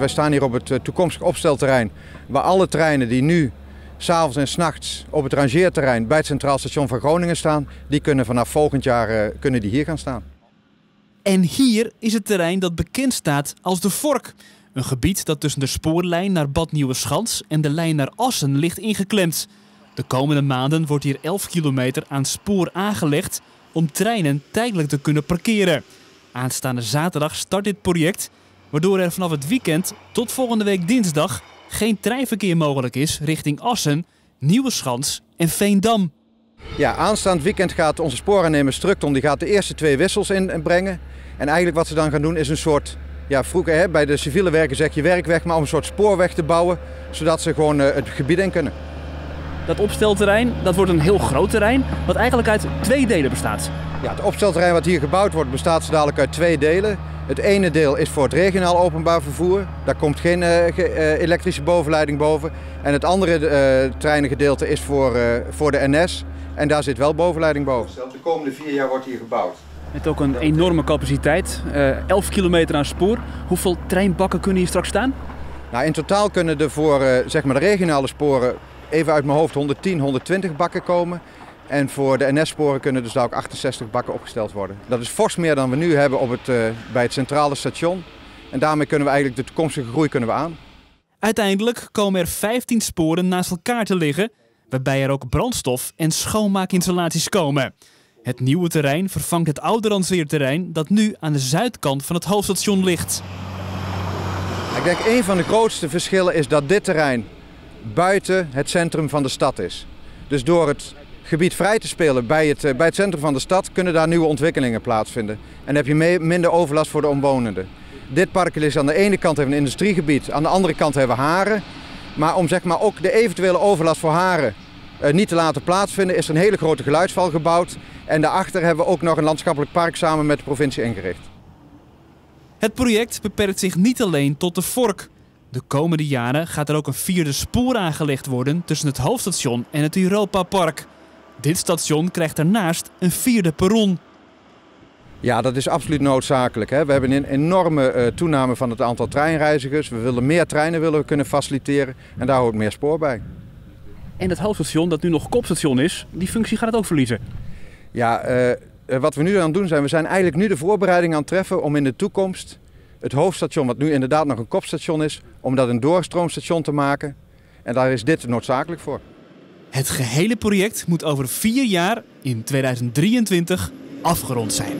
wij staan hier op het uh, toekomstig opstelterrein waar alle treinen die nu s'avonds en s'nachts op het rangeerterrein bij het Centraal Station van Groningen staan, die kunnen vanaf volgend jaar uh, kunnen die hier gaan staan. En hier is het terrein dat bekend staat als de Vork. Een gebied dat tussen de spoorlijn naar Bad Nieuweschans en de lijn naar Assen ligt ingeklemd. De komende maanden wordt hier 11 kilometer aan spoor aangelegd om treinen tijdelijk te kunnen parkeren. Aanstaande zaterdag start dit project, waardoor er vanaf het weekend tot volgende week dinsdag geen treinverkeer mogelijk is richting Assen, Nieuweschans en Veendam. Ja, aanstaand weekend gaat onze spooraannemer Structon die gaat de eerste twee wissels inbrengen. En eigenlijk wat ze dan gaan doen is een soort, ja vroeger hè, bij de civiele werken zeg je werkweg, maar om een soort spoorweg te bouwen, zodat ze gewoon uh, het gebied in kunnen. Dat opstelterrein, dat wordt een heel groot terrein, wat eigenlijk uit twee delen bestaat. Ja, het opstelterrein wat hier gebouwd wordt bestaat zo dadelijk uit twee delen. Het ene deel is voor het regionaal openbaar vervoer. Daar komt geen uh, elektrische bovenleiding boven. En het andere uh, treinengedeelte is voor, voor de NS. En daar zit wel bovenleiding boven. De komende vier jaar wordt hier gebouwd. Met ook een enorme capaciteit, 11 kilometer aan spoor. Hoeveel treinbakken kunnen hier straks staan? Nou, in totaal kunnen er voor zeg maar de regionale sporen even uit mijn hoofd 110, 120 bakken komen. En voor de NS-sporen kunnen dus daar ook 68 bakken opgesteld worden. Dat is fors meer dan we nu hebben op het, uh, bij het centrale station. En daarmee kunnen we eigenlijk de toekomstige groei kunnen we aan. Uiteindelijk komen er 15 sporen naast elkaar te liggen, waarbij er ook brandstof- en schoonmaakinstallaties komen. Het nieuwe terrein vervangt het oude rangeerterrein dat nu aan de zuidkant van het hoofdstation ligt. Ik denk een van de grootste verschillen is dat dit terrein buiten het centrum van de stad is. Dus door het gebied vrij te spelen bij het, eh, bij het centrum van de stad kunnen daar nieuwe ontwikkelingen plaatsvinden. En heb je minder overlast voor de omwonenden. Dit park is aan de ene kant een industriegebied, aan de andere kant hebben we haren. Maar om zeg maar, ook de eventuele overlast voor haren uh, niet te laten plaatsvinden, is er een hele grote geluidsval gebouwd. En daarachter hebben we ook nog een landschappelijk park samen met de provincie ingericht. Het project beperkt zich niet alleen tot de vork. De komende jaren gaat er ook een vierde spoor aangelegd worden tussen het hoofdstation en het Europa Park. Dit station krijgt daarnaast een vierde perron. Ja, dat is absoluut noodzakelijk. Hè. We hebben een enorme uh, toename van het aantal treinreizigers. We willen meer treinen willen we kunnen faciliteren en daar hoort meer spoor bij. En het hoofdstation, dat nu nog kopstation is, die functie gaat het ook verliezen? Ja, uh, wat we nu aan het doen zijn, we zijn eigenlijk nu de voorbereiding aan het treffen om in de toekomst het hoofdstation, wat nu inderdaad nog een kopstation is, om dat een doorstroomstation te maken. En daar is dit noodzakelijk voor. Het gehele project moet over vier jaar, in 2023, afgerond zijn.